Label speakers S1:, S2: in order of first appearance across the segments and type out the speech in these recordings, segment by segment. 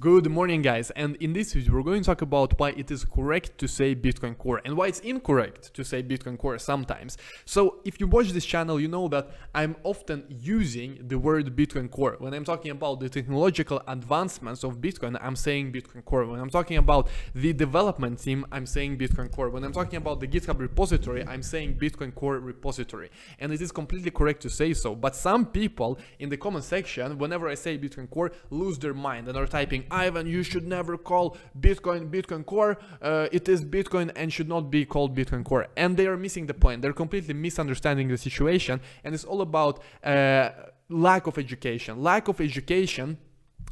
S1: Good morning guys and in this video we're going to talk about why it is correct to say Bitcoin Core and why it's incorrect to say Bitcoin Core sometimes. So if you watch this channel you know that I'm often using the word Bitcoin Core. When I'm talking about the technological advancements of Bitcoin I'm saying Bitcoin Core. When I'm talking about the development team I'm saying Bitcoin Core. When I'm talking about the GitHub repository I'm saying Bitcoin Core repository and it is completely correct to say so but some people in the comment section whenever I say Bitcoin Core lose their mind and are typing Ivan, you should never call Bitcoin Bitcoin Core. Uh, it is Bitcoin and should not be called Bitcoin Core. And they are missing the point. They're completely misunderstanding the situation. And it's all about uh, lack of education. Lack of education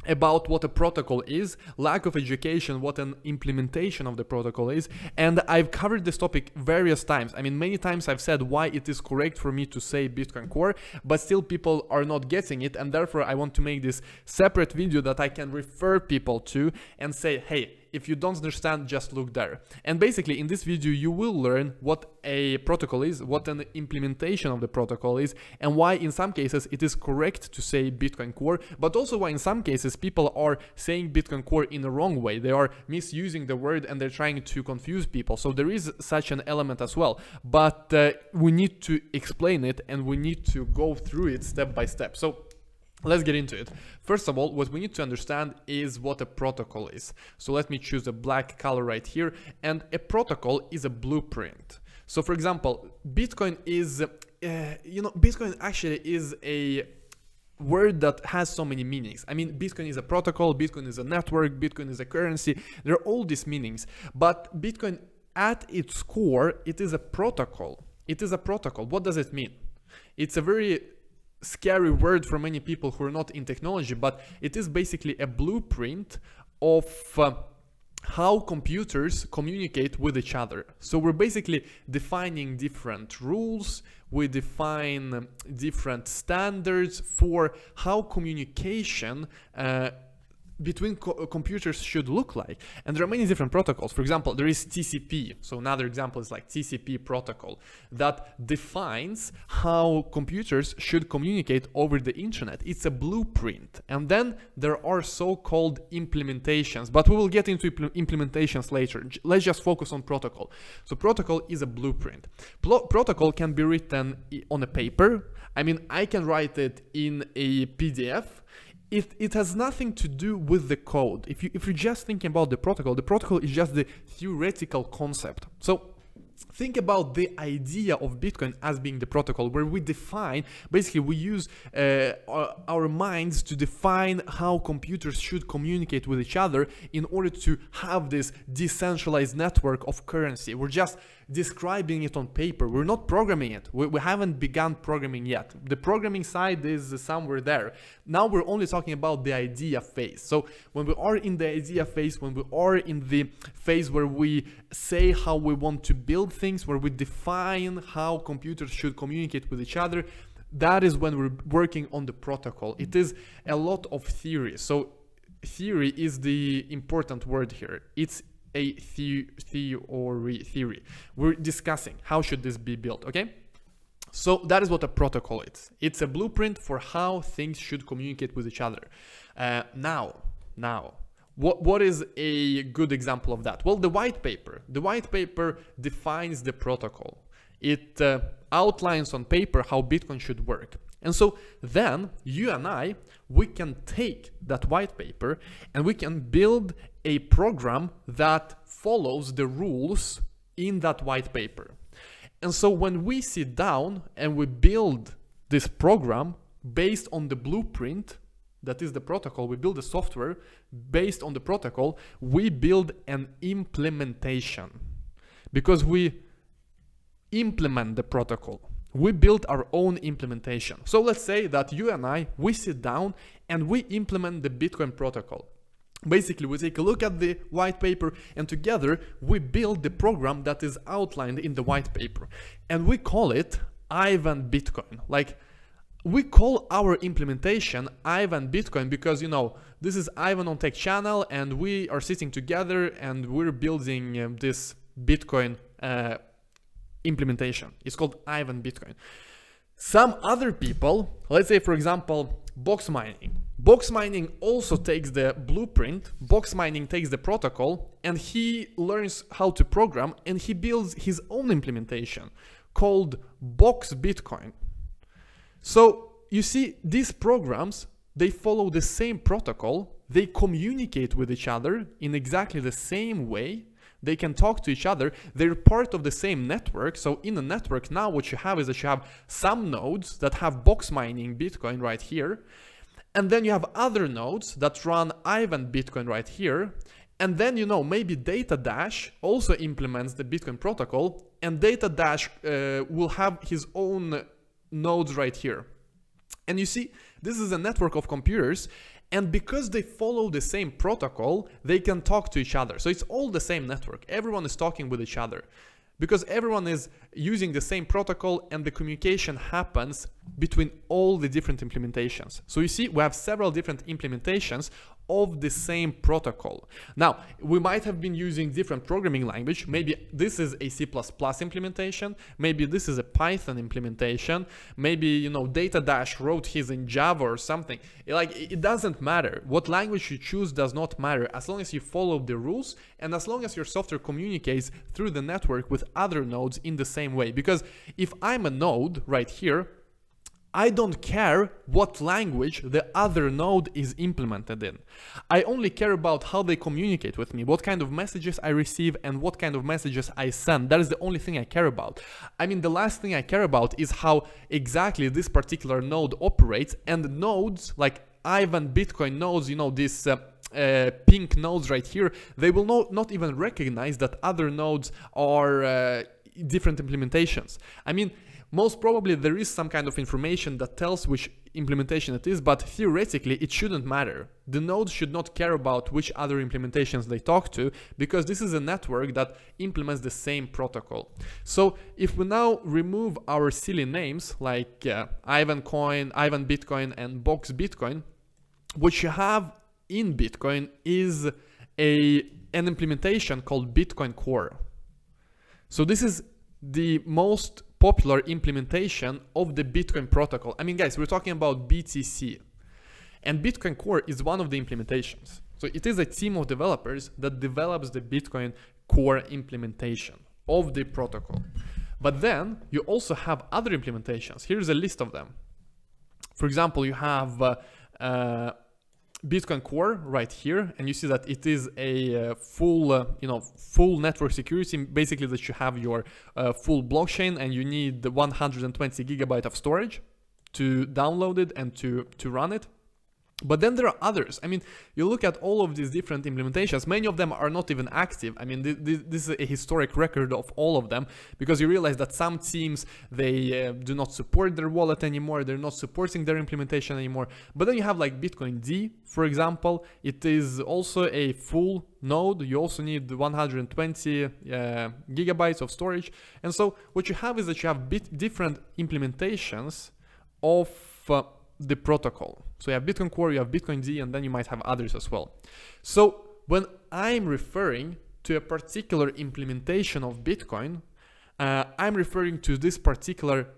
S1: about what a protocol is, lack of education, what an implementation of the protocol is, and I've covered this topic various times. I mean, many times I've said why it is correct for me to say Bitcoin Core, but still people are not getting it, and therefore I want to make this separate video that I can refer people to and say, hey, if you don't understand, just look there. And basically in this video, you will learn what a protocol is, what an implementation of the protocol is, and why in some cases it is correct to say Bitcoin Core, but also why in some cases people are saying Bitcoin Core in the wrong way. They are misusing the word and they're trying to confuse people. So there is such an element as well, but uh, we need to explain it and we need to go through it step by step. So Let's get into it. First of all, what we need to understand is what a protocol is. So let me choose a black color right here. And a protocol is a blueprint. So for example, Bitcoin is, uh, you know, Bitcoin actually is a word that has so many meanings. I mean, Bitcoin is a protocol, Bitcoin is a network, Bitcoin is a currency. There are all these meanings. But Bitcoin at its core, it is a protocol. It is a protocol. What does it mean? It's a very scary word for many people who are not in technology, but it is basically a blueprint of uh, how computers communicate with each other. So we're basically defining different rules, we define different standards for how communication uh, between co uh, computers should look like. And there are many different protocols. For example, there is TCP. So another example is like TCP protocol that defines how computers should communicate over the internet. It's a blueprint. And then there are so-called implementations, but we will get into impl implementations later. Let's just focus on protocol. So protocol is a blueprint. Pro protocol can be written on a paper. I mean, I can write it in a PDF it, it has nothing to do with the code. If, you, if you're just thinking about the protocol, the protocol is just the theoretical concept. So think about the idea of Bitcoin as being the protocol where we define, basically we use uh, our minds to define how computers should communicate with each other in order to have this decentralized network of currency. We're just describing it on paper. We're not programming it. We, we haven't begun programming yet. The programming side is somewhere there. Now we're only talking about the idea phase. So when we are in the idea phase, when we are in the phase where we say how we want to build things, where we define how computers should communicate with each other, that is when we're working on the protocol. It is a lot of theory. So theory is the important word here. It's a the theory theory. We're discussing how should this be built, okay? So that is what a protocol is. It's a blueprint for how things should communicate with each other. Uh, now, now, what, what is a good example of that? Well, the white paper. The white paper defines the protocol. It uh, outlines on paper how Bitcoin should work. And so then you and I, we can take that white paper and we can build a program that follows the rules in that white paper. And so when we sit down and we build this program based on the blueprint, that is the protocol, we build the software based on the protocol, we build an implementation because we implement the protocol. We build our own implementation. So let's say that you and I, we sit down and we implement the Bitcoin protocol. Basically, we take a look at the white paper and together we build the program that is outlined in the white paper. And we call it Ivan Bitcoin. Like, we call our implementation Ivan Bitcoin because, you know, this is Ivan on Tech channel and we are sitting together and we're building um, this Bitcoin uh, implementation. It's called Ivan Bitcoin. Some other people, let's say, for example, box mining Box mining also takes the blueprint, box mining takes the protocol, and he learns how to program and he builds his own implementation called Box Bitcoin. So you see, these programs, they follow the same protocol, they communicate with each other in exactly the same way, they can talk to each other, they're part of the same network. So in a network now what you have is that you have some nodes that have box mining Bitcoin right here, and then you have other nodes that run Ivan Bitcoin right here. And then, you know, maybe DataDash also implements the Bitcoin protocol and DataDash uh, will have his own nodes right here. And you see, this is a network of computers and because they follow the same protocol, they can talk to each other. So it's all the same network. Everyone is talking with each other because everyone is using the same protocol and the communication happens between all the different implementations. So you see, we have several different implementations of the same protocol. Now, we might have been using different programming language. Maybe this is a C++ implementation. Maybe this is a Python implementation. Maybe, you know, DataDash wrote his in Java or something. Like, it doesn't matter. What language you choose does not matter as long as you follow the rules and as long as your software communicates through the network with other nodes in the same way. Because if I'm a node right here, I don't care what language the other node is implemented in. I only care about how they communicate with me, what kind of messages I receive and what kind of messages I send. That is the only thing I care about. I mean, the last thing I care about is how exactly this particular node operates and nodes like Ivan Bitcoin nodes, you know, this uh, uh, pink nodes right here, they will not, not even recognize that other nodes are uh, different implementations. I mean, most probably there is some kind of information that tells which implementation it is, but theoretically it shouldn't matter. The nodes should not care about which other implementations they talk to, because this is a network that implements the same protocol. So if we now remove our silly names like uh, Ivan Coin, Ivan Bitcoin and Box Bitcoin, what you have in Bitcoin is a an implementation called Bitcoin Core. So this is the most popular implementation of the Bitcoin protocol. I mean, guys, we're talking about BTC. And Bitcoin Core is one of the implementations. So it is a team of developers that develops the Bitcoin Core implementation of the protocol. But then you also have other implementations. Here's a list of them. For example, you have uh, uh, Bitcoin Core right here, and you see that it is a uh, full, uh, you know, full network security. Basically, that you have your uh, full blockchain, and you need 120 gigabyte of storage to download it and to to run it. But then there are others. I mean, you look at all of these different implementations, many of them are not even active. I mean, this, this is a historic record of all of them because you realize that some teams, they uh, do not support their wallet anymore, they're not supporting their implementation anymore. But then you have like Bitcoin D, for example, it is also a full node. You also need 120 uh, gigabytes of storage. And so what you have is that you have different implementations of uh, the protocol. So you have Bitcoin Core, you have Bitcoin D, and then you might have others as well. So when I'm referring to a particular implementation of Bitcoin, uh, I'm referring to this particular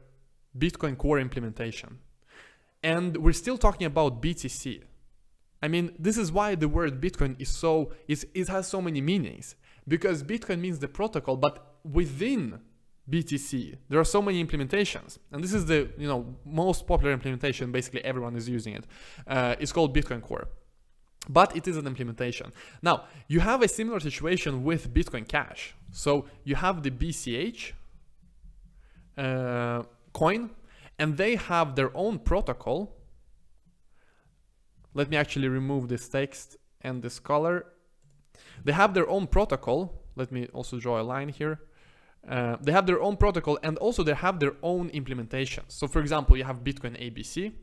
S1: Bitcoin Core implementation. And we're still talking about BTC. I mean, this is why the word Bitcoin is so, is, it has so many meanings. Because Bitcoin means the protocol, but within BTC. There are so many implementations, and this is the you know most popular implementation. Basically, everyone is using it. Uh, it's called Bitcoin Core, but it is an implementation. Now you have a similar situation with Bitcoin Cash. So you have the BCH uh, coin, and they have their own protocol. Let me actually remove this text and this color. They have their own protocol. Let me also draw a line here. Uh, they have their own protocol and also they have their own implementation. So for example, you have Bitcoin ABC,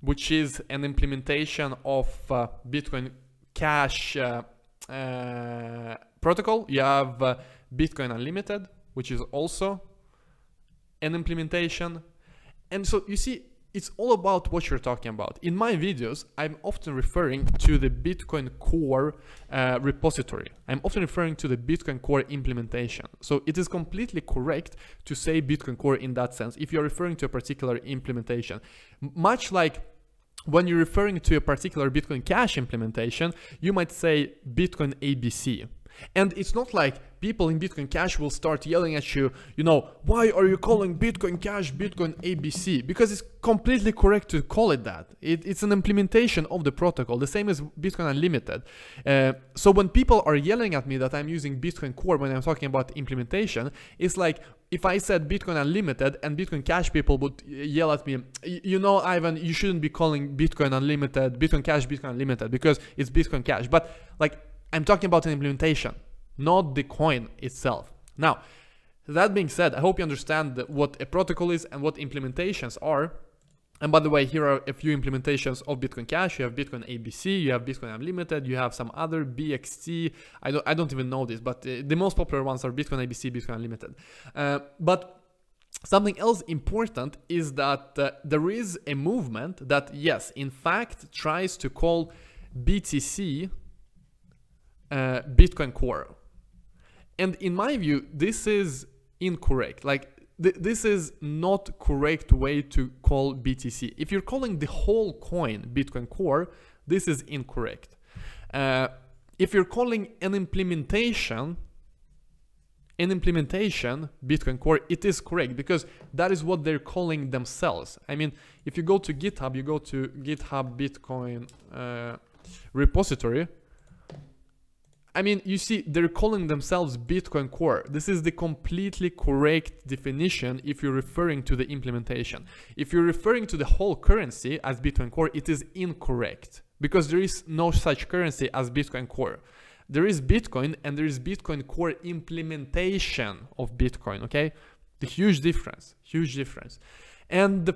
S1: which is an implementation of uh, Bitcoin Cash uh, uh protocol. You have uh, Bitcoin Unlimited, which is also an implementation. And so you see, it's all about what you're talking about. In my videos, I'm often referring to the Bitcoin Core uh, repository. I'm often referring to the Bitcoin Core implementation. So it is completely correct to say Bitcoin Core in that sense if you're referring to a particular implementation. Much like when you're referring to a particular Bitcoin Cash implementation, you might say Bitcoin ABC. And it's not like people in Bitcoin Cash will start yelling at you, you know, why are you calling Bitcoin Cash Bitcoin ABC? Because it's completely correct to call it that. It, it's an implementation of the protocol, the same as Bitcoin Unlimited. Uh, so when people are yelling at me that I'm using Bitcoin Core when I'm talking about implementation, it's like if I said Bitcoin Unlimited and Bitcoin Cash people would yell at me, you know, Ivan, you shouldn't be calling Bitcoin Unlimited, Bitcoin Cash, Bitcoin Unlimited because it's Bitcoin Cash. But like I'm talking about an implementation, not the coin itself. Now, that being said, I hope you understand what a protocol is and what implementations are. And by the way, here are a few implementations of Bitcoin Cash. You have Bitcoin ABC, you have Bitcoin Unlimited, you have some other BXT. I don't, I don't even know this, but uh, the most popular ones are Bitcoin ABC, Bitcoin Unlimited. Uh, but something else important is that uh, there is a movement that, yes, in fact, tries to call BTC uh, Bitcoin Core. And in my view, this is incorrect. Like th this is not correct way to call BTC. If you're calling the whole coin Bitcoin Core, this is incorrect. Uh, if you're calling an implementation an implementation Bitcoin Core, it is correct because that is what they're calling themselves. I mean, if you go to GitHub, you go to GitHub Bitcoin uh, repository, I mean, you see, they're calling themselves Bitcoin Core. This is the completely correct definition if you're referring to the implementation. If you're referring to the whole currency as Bitcoin Core, it is incorrect because there is no such currency as Bitcoin Core. There is Bitcoin and there is Bitcoin Core implementation of Bitcoin, okay? The huge difference, huge difference. And the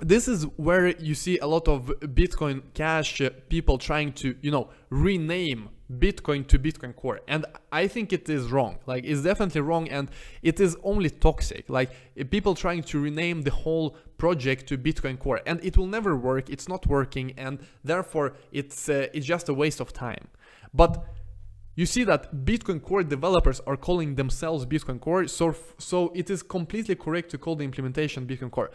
S1: this is where you see a lot of Bitcoin Cash people trying to, you know, rename Bitcoin to Bitcoin Core. And I think it is wrong. Like, it's definitely wrong and it is only toxic. Like, people trying to rename the whole project to Bitcoin Core. And it will never work. It's not working. And therefore, it's, uh, it's just a waste of time. But you see that Bitcoin Core developers are calling themselves Bitcoin Core, so, so it is completely correct to call the implementation Bitcoin Core.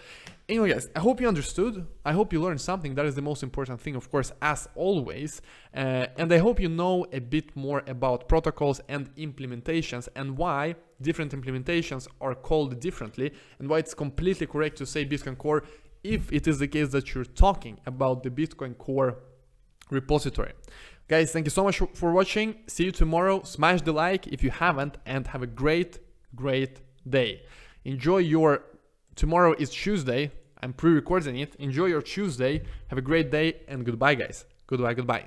S1: Anyway guys, I hope you understood, I hope you learned something, that is the most important thing of course as always, uh, and I hope you know a bit more about protocols and implementations and why different implementations are called differently and why it's completely correct to say Bitcoin Core if it is the case that you're talking about the Bitcoin Core repository. Guys, thank you so much for watching. See you tomorrow. Smash the like if you haven't and have a great, great day. Enjoy your, tomorrow is Tuesday. I'm pre-recording it. Enjoy your Tuesday. Have a great day and goodbye guys. Goodbye, goodbye.